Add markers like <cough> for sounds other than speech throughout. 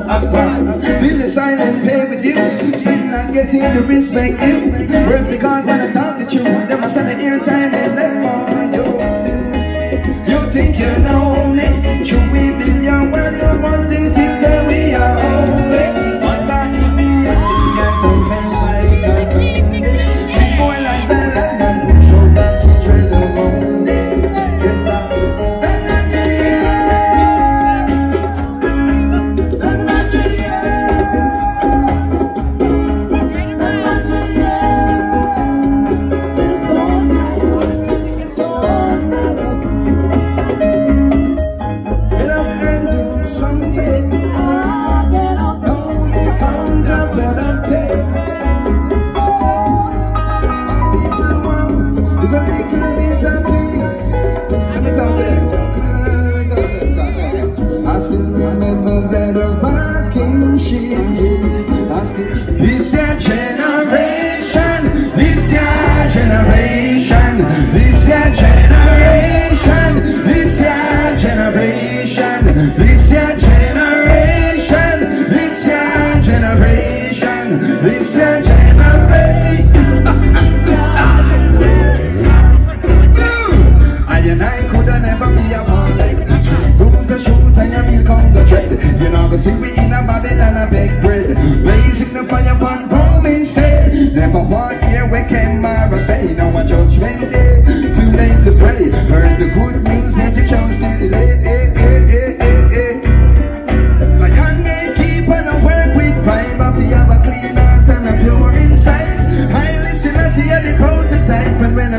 Akbar Feel the silent pay with you. Still not getting the respect. Due First because when I talk the truth Them I said the airtime.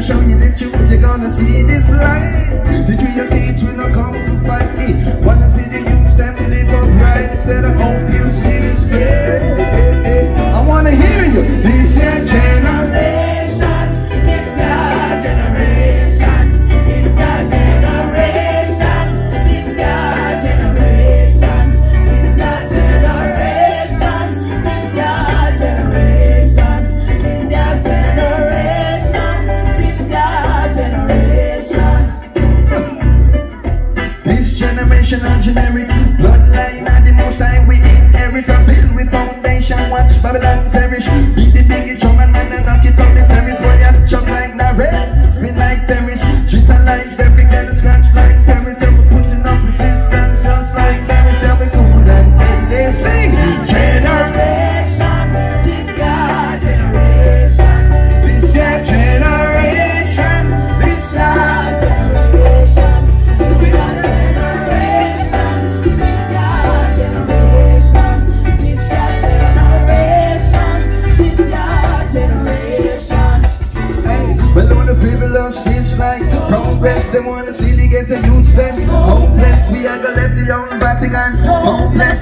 少一点纠。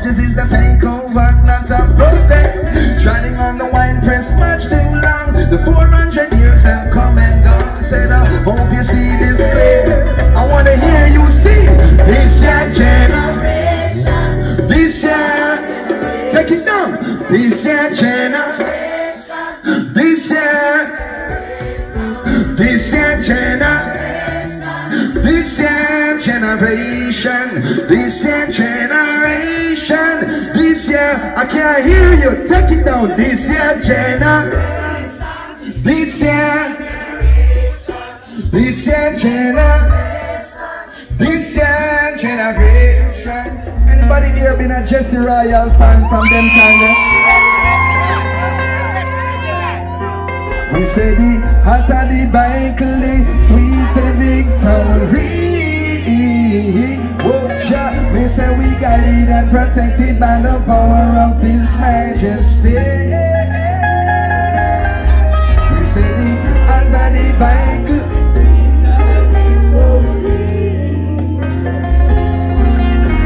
This is the take can't hear you. Take it down. This year, Jenna. This year. This year, Jenna. This year, generation. Anybody here been a Jesse Royal fan from them time? Eh? We say the hotter the bike, sweet victory. guided and protected by the power of His majesty. We sing under the bank.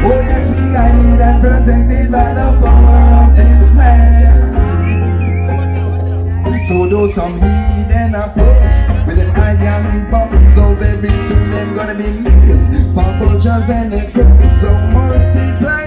Oh yes, we guided and protected by the power of His majesty. We told do some heed and approach with an iron bar be soon, them gonna be niggas. Pop vultures and they crippled, so multiply.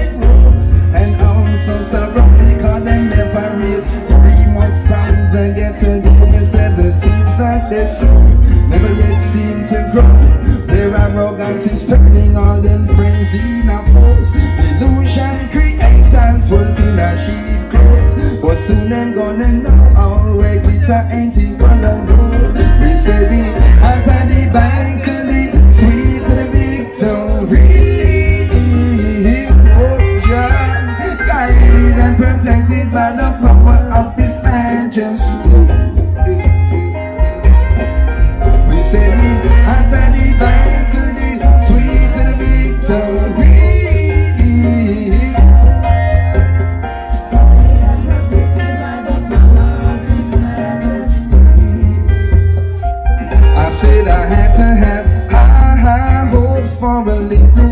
believe me.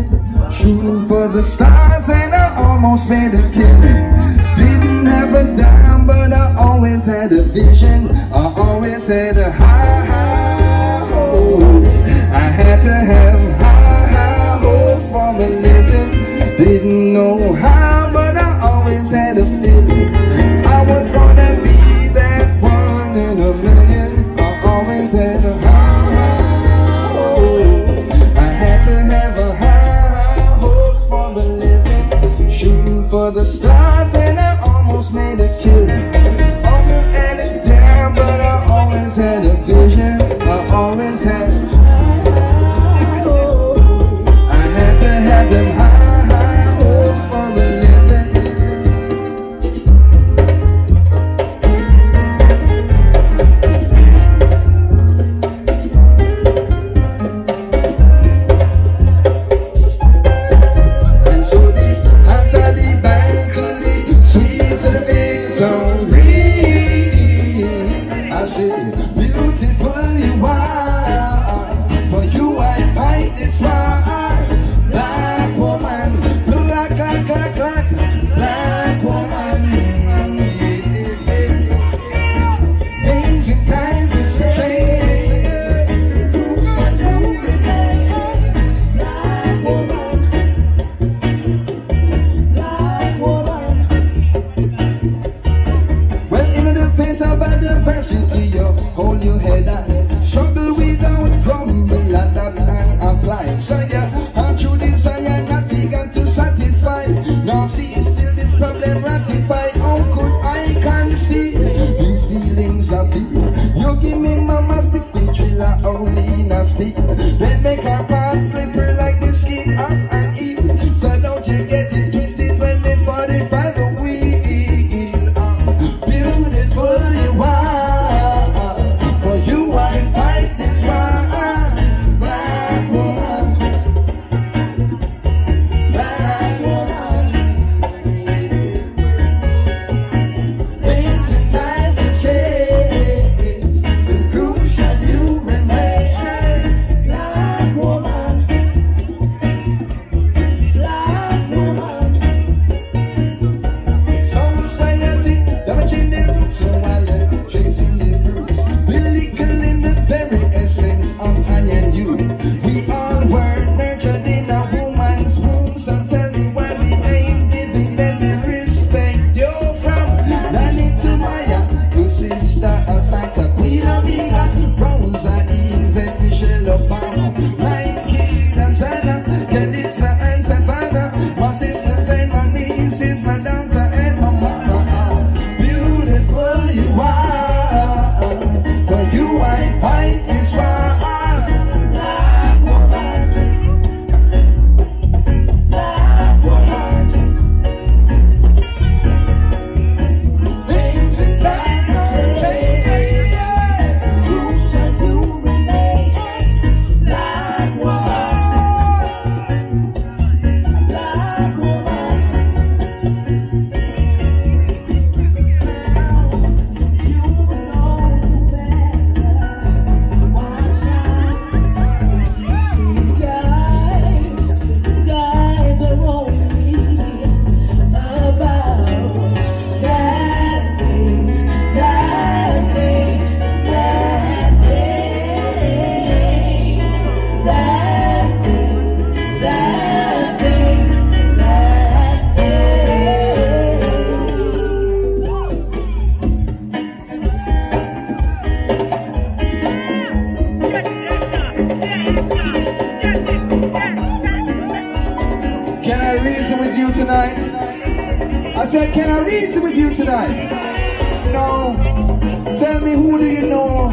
Reason with you tonight? No. Tell me who do you know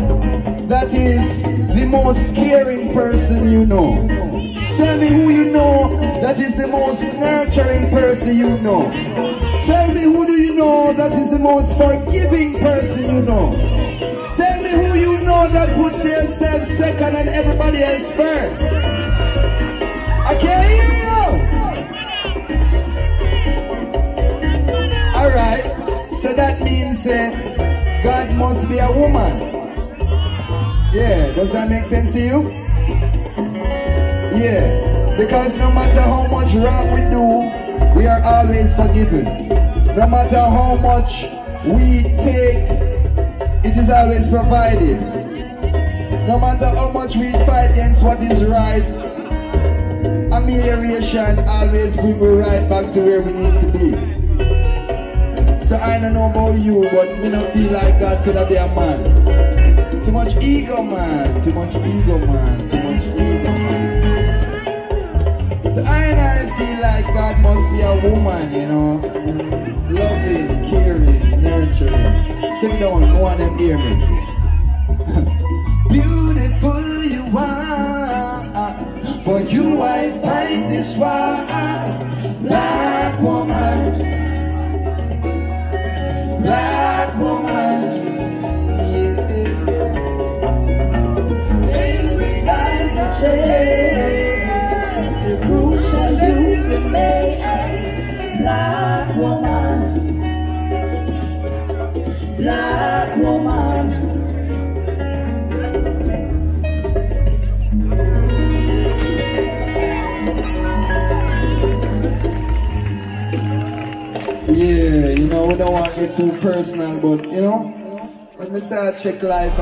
that is the most caring person you know? Tell me who you know that is the most nurturing person you know. Tell me who do you know that is the most forgiving person you know. Tell me who you know that puts themselves second and everybody else first. Uh, God must be a woman. Yeah, does that make sense to you? Yeah, because no matter how much wrong we do, we are always forgiven. No matter how much we take, it is always provided. No matter how much we fight against what is right, amelioration always bring we right back to where we need to be. So I don't know about you, but me not feel like God could have been a man. Too much ego, man. Too much ego, man. Too much ego, man. So I and I feel like God must be a woman, you know. Loving, caring, nurturing. Take it down, no one them hear me. <laughs> Beautiful you are. For you I fight this war. Black woman. Changed. So crucial you remain Black woman Black woman Yeah, you know, we don't want to get too personal, but you know, when we start check life